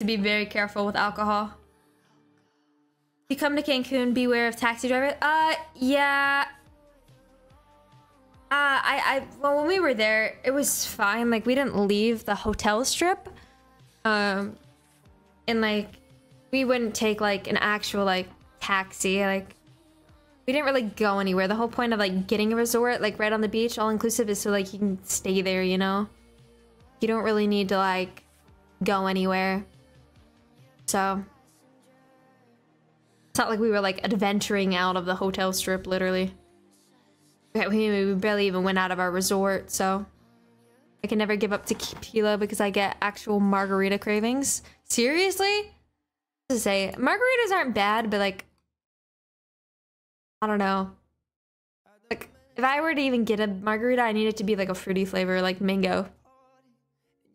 to be very careful with alcohol. You come to Cancun, beware of taxi drivers. Uh, yeah. Uh, I, I, well, when we were there, it was fine. Like, we didn't leave the hotel strip. Um, and like, we wouldn't take like an actual like taxi. Like, we didn't really go anywhere. The whole point of like getting a resort, like right on the beach, all inclusive, is so like you can stay there, you know? You don't really need to like go anywhere. So, it's not like we were like adventuring out of the hotel strip, literally. We, barely even went out of our resort, so I can never give up to tequila because I get actual margarita cravings. Seriously? To say, margaritas aren't bad, but like, I don't know. Like, if I were to even get a margarita, I need it to be like a fruity flavor, like mango.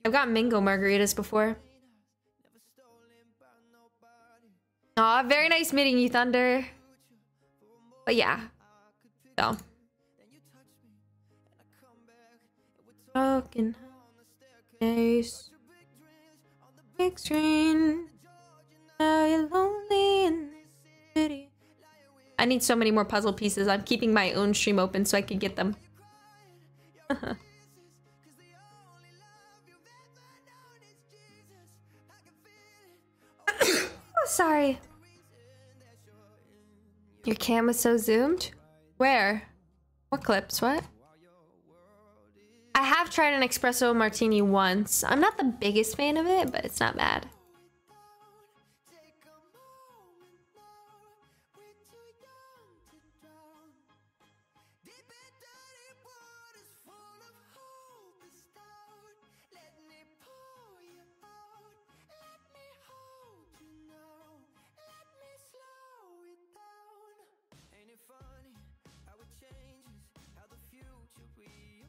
I've got mango margaritas before. Aw, very nice meeting you, Thunder. But yeah. So. Big screen. Now you're lonely in this city. I need so many more puzzle pieces. I'm keeping my own stream open so I can get them. sorry. Your cam was so zoomed? Where? What clips? What? I have tried an espresso martini once. I'm not the biggest fan of it, but it's not bad. what you.